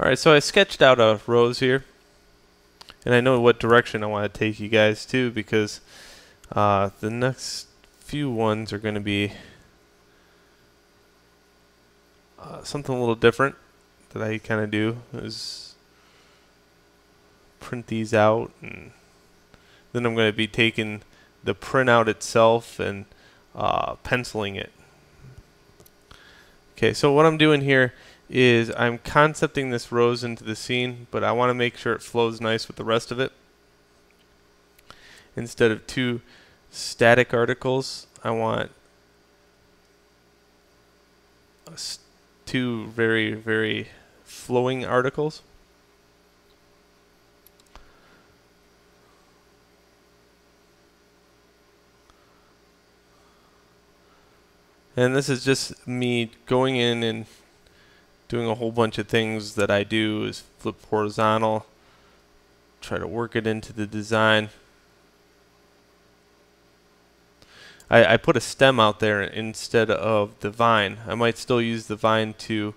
Alright, so I sketched out a rose here. And I know what direction I want to take you guys to because uh, the next few ones are going to be uh, something a little different that I kind of do is print these out and then I'm going to be taking the printout itself and uh, penciling it. Okay, so what I'm doing here is I'm concepting this rose into the scene, but I want to make sure it flows nice with the rest of it. Instead of two static articles, I want two very, very flowing articles. And this is just me going in and doing a whole bunch of things that I do is flip horizontal, try to work it into the design. I, I put a stem out there instead of the vine. I might still use the vine to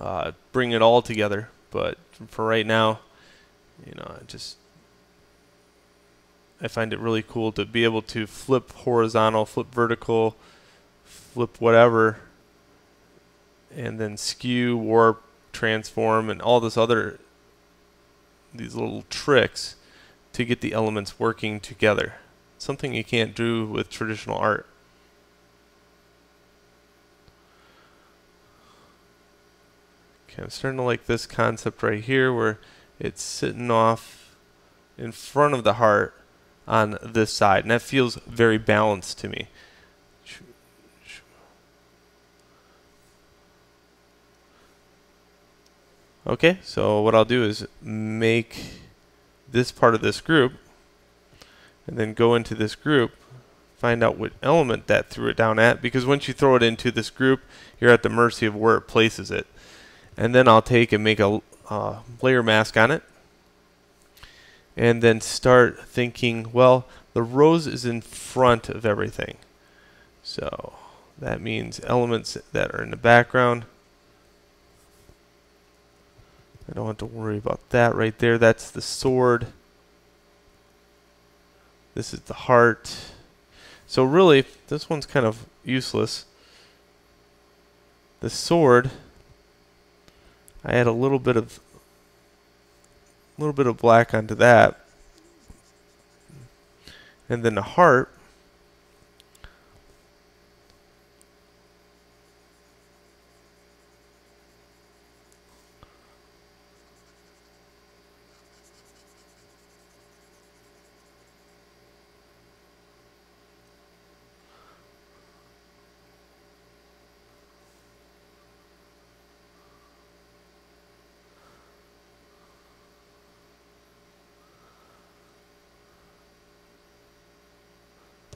uh, bring it all together, but for right now, you know, I just I find it really cool to be able to flip horizontal, flip vertical, flip whatever, and then skew, warp, transform, and all this other these little tricks to get the elements working together. Something you can't do with traditional art. Okay, I'm starting to like this concept right here where it's sitting off in front of the heart on this side, and that feels very balanced to me. Okay, so what I'll do is make this part of this group and then go into this group, find out what element that threw it down at because once you throw it into this group, you're at the mercy of where it places it. And then I'll take and make a uh, layer mask on it and then start thinking, well, the rose is in front of everything. So that means elements that are in the background I don't have to worry about that right there. That's the sword. This is the heart. So really, this one's kind of useless. The sword, I add a little bit of a little bit of black onto that. And then the heart,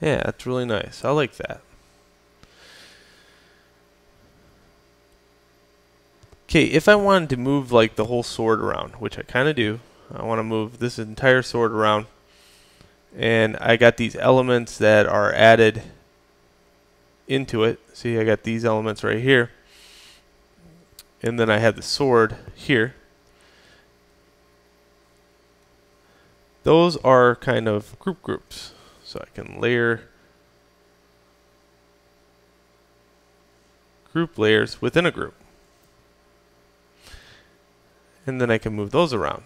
Yeah, that's really nice. I like that. Okay, if I wanted to move like the whole sword around, which I kind of do, I want to move this entire sword around, and I got these elements that are added into it. See, I got these elements right here, and then I have the sword here. Those are kind of group groups. So I can layer group layers within a group. And then I can move those around.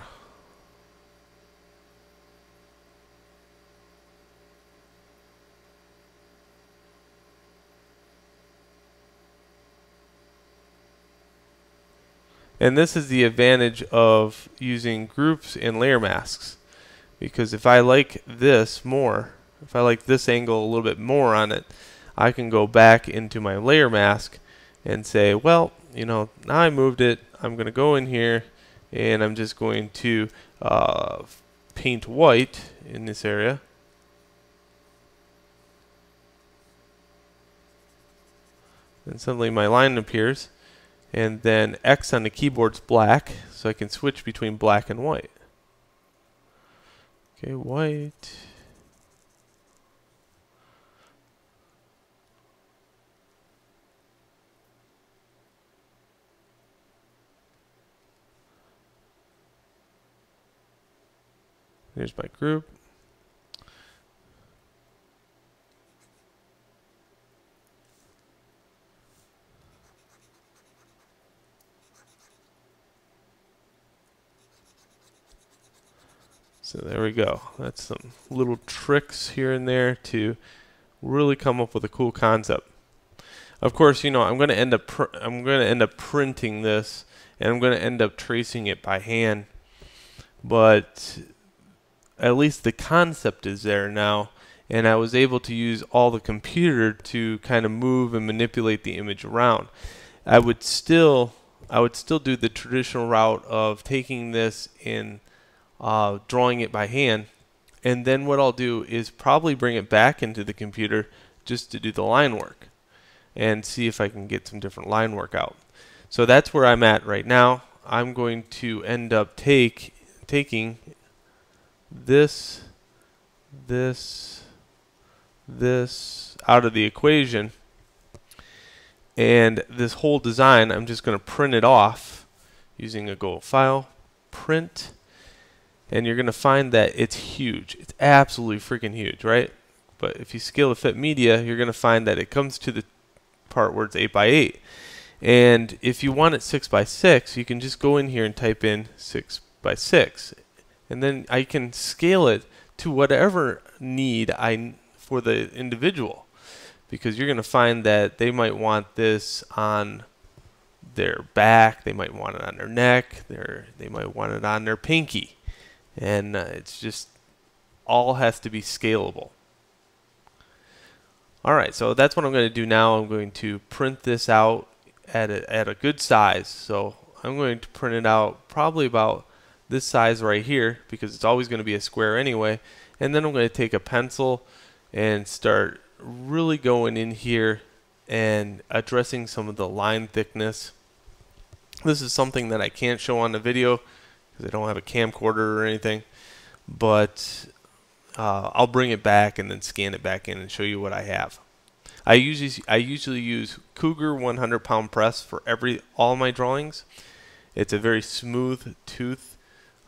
And this is the advantage of using groups and layer masks. Because if I like this more, if I like this angle a little bit more on it, I can go back into my layer mask and say, well, you know, now I moved it. I'm going to go in here and I'm just going to uh, paint white in this area. And suddenly my line appears. And then X on the keyboard's black, so I can switch between black and white. Okay, white. Here's my group. So there we go. That's some little tricks here and there to really come up with a cool concept. Of course, you know, I'm going to end up I'm going to end up printing this and I'm going to end up tracing it by hand. But at least the concept is there now and I was able to use all the computer to kind of move and manipulate the image around. I would still I would still do the traditional route of taking this in uh, drawing it by hand. And then what I'll do is probably bring it back into the computer just to do the line work and see if I can get some different line work out. So that's where I'm at right now. I'm going to end up take taking this, this, this out of the equation and this whole design I'm just going to print it off using a Go file print and you're going to find that it's huge. It's absolutely freaking huge, right? But if you scale to fit media, you're going to find that it comes to the part where it's 8 by 8 And if you want it 6 by 6 you can just go in here and type in 6 by 6 And then I can scale it to whatever need I for the individual. Because you're going to find that they might want this on their back, they might want it on their neck, their, they might want it on their pinky and uh, it's just all has to be scalable. Alright, so that's what I'm going to do now. I'm going to print this out at a, at a good size. So I'm going to print it out probably about this size right here because it's always going to be a square anyway. And then I'm going to take a pencil and start really going in here and addressing some of the line thickness. This is something that I can't show on the video because I don't have a camcorder or anything. But uh, I'll bring it back and then scan it back in and show you what I have. I usually I usually use Cougar 100 pound press for every all my drawings. It's a very smooth tooth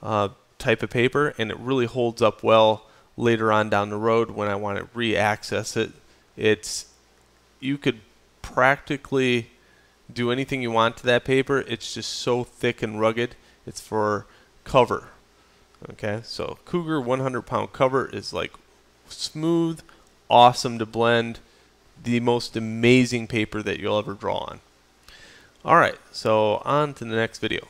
uh, type of paper and it really holds up well later on down the road when I want to re-access it. It's you could practically do anything you want to that paper. It's just so thick and rugged. It's for cover. Okay, so Cougar 100 pound cover is like smooth, awesome to blend, the most amazing paper that you'll ever draw on. Alright, so on to the next video.